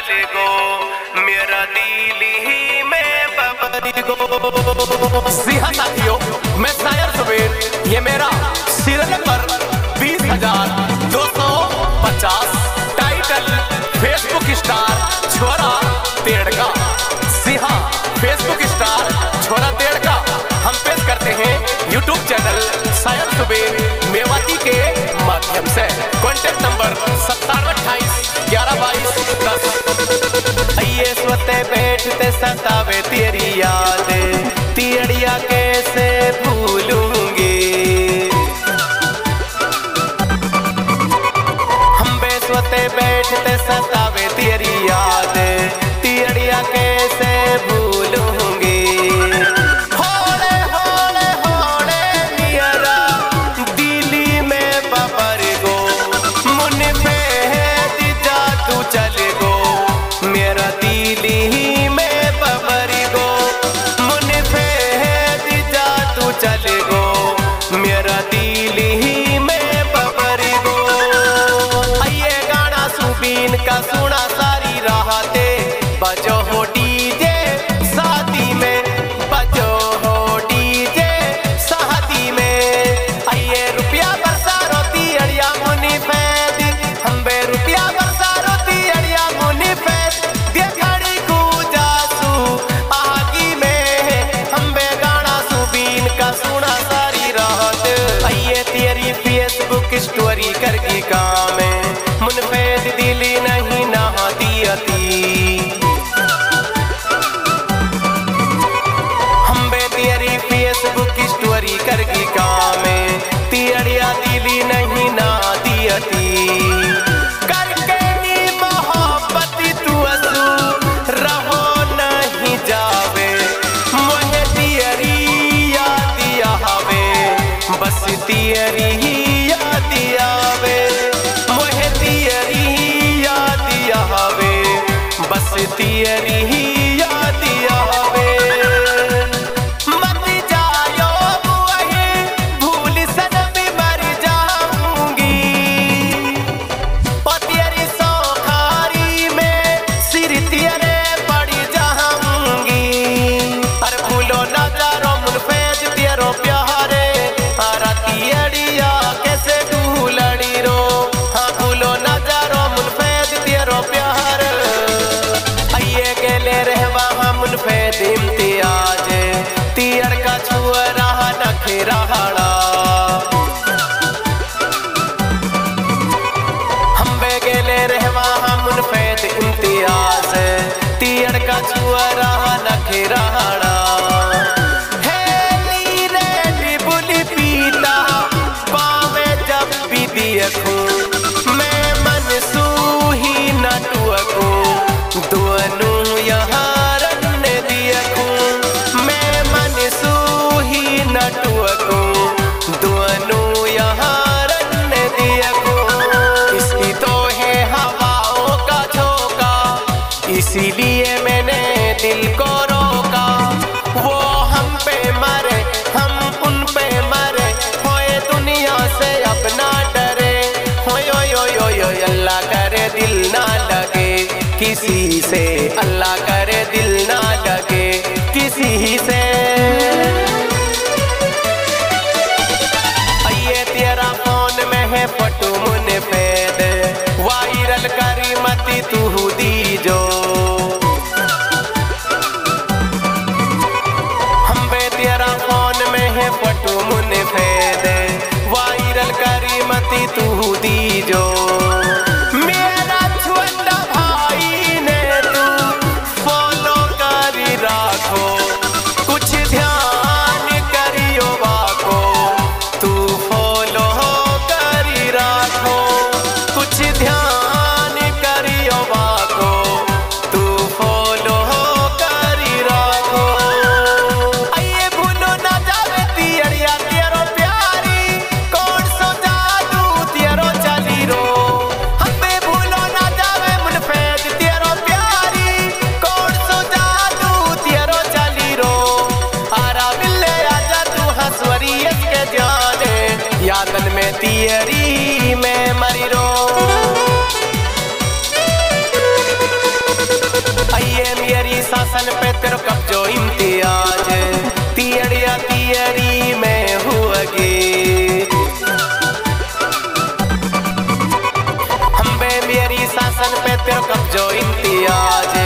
डाल गो, मेरा दिल ही में बबल गो। सिहा साथियों, मैं शायर सुबेर, ये मेरा सीरियल नंबर बीस हज़ार दो सौ पचास। टाइटल, फेसबुक स्टार, छोरा तेड़का। सिहा, फेसबुक स्टार, छोरा तेड़का। हम पेश करते हैं यूट्यूब चैनल शायर सुबेर मेवाती के माध्यम से। कॉन्टेक्ट नंबर सत्तावन अट्ठाईस, ग्यारह बाईस, दस। मिली Yeah. a cool किसी से। अल्लाह में तियरी में रो आइए शासन पे कब्जो इम्तियाज़। में मेरी शासन पे कब्जो इम्तियाज़।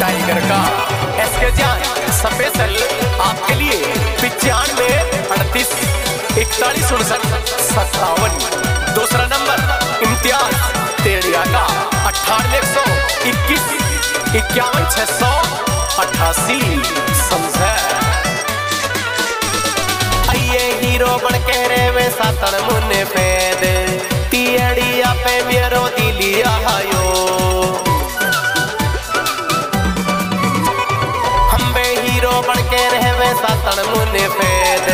टाइगर का। एसके जान स्पेशल आपके लिए पिचानवे अड़तीस, इकतालीस उनसठ, सत्तावन। दूसरा नंबर, इम्तियाज़ तेड़िया का। अट्ठानवे, एक सौ इक्कीस, इक्यावन, छह सौ अट्ठासी। समझे आइए हीरो बन के रे वे पे मेरो दिलिया हायो सातन मुन्ने फेद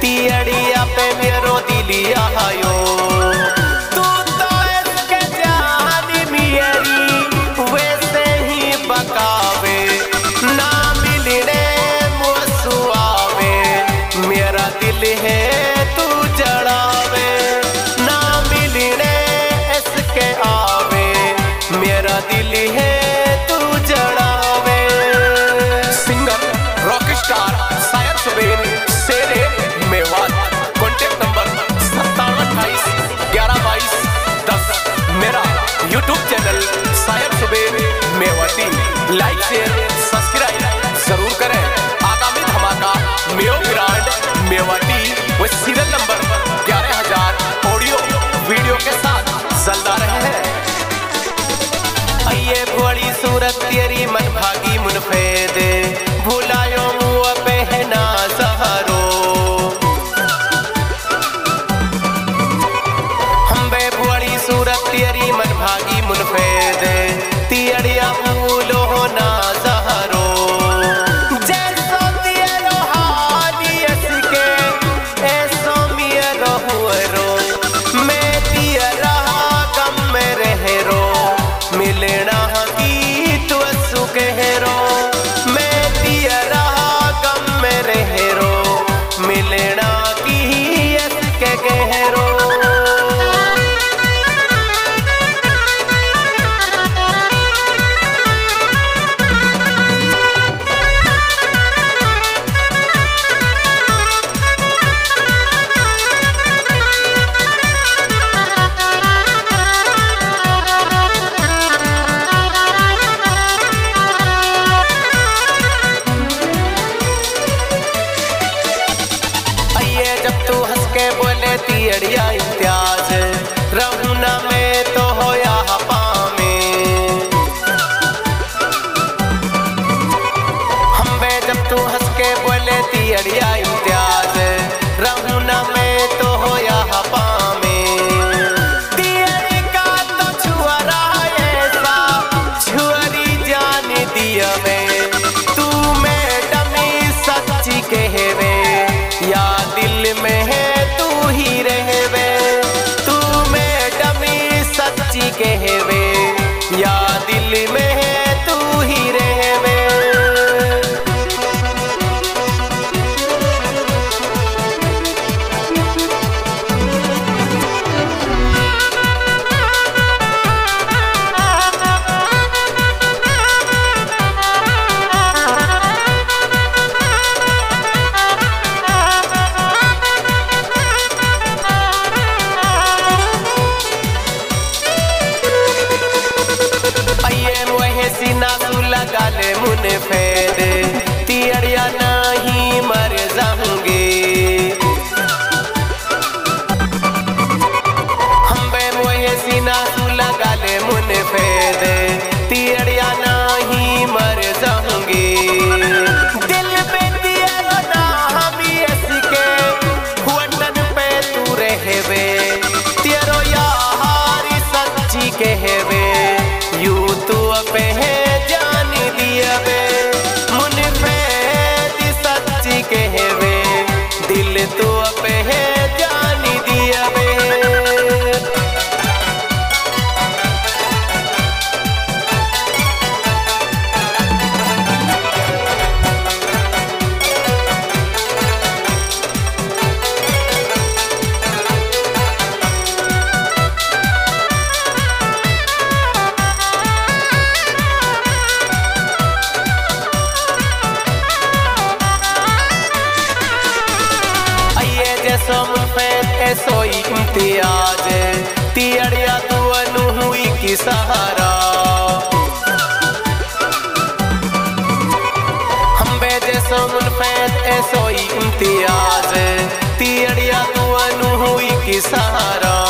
तियड़िया पे मेरो दिलिया हायो तू तो इसके जानी मेरी वैसे ही बकावे। ना मिलने मुसुआवे मेरा दिल है तू जड़ावे। ना मिलने इसके आवे। मेरा दिल है तू जड़ावे। Singer rock like share subscribe ज़रूर करें। आगामी धमाका मेयो ब्रांड मेवाटी व सीरियल नंबर के गहरो que कसम में ऐसो इम्तियाज़ तियड़िया तू अनु हुई की सहारा। हम्बे जैसो मुनफैद ऐसो इम्तियाज़ तियड़िया दुअनु हुई की सहारा।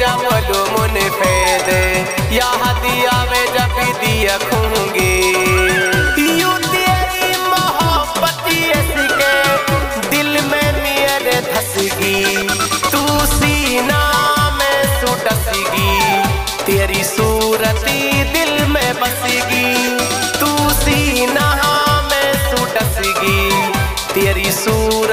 जब दुमुन फेद यह दिया वे जब दिया खूँगी। तू सीना में सुटसगी, तेरी सूरती दिल में बसगी। तू सीना तेरी सूरती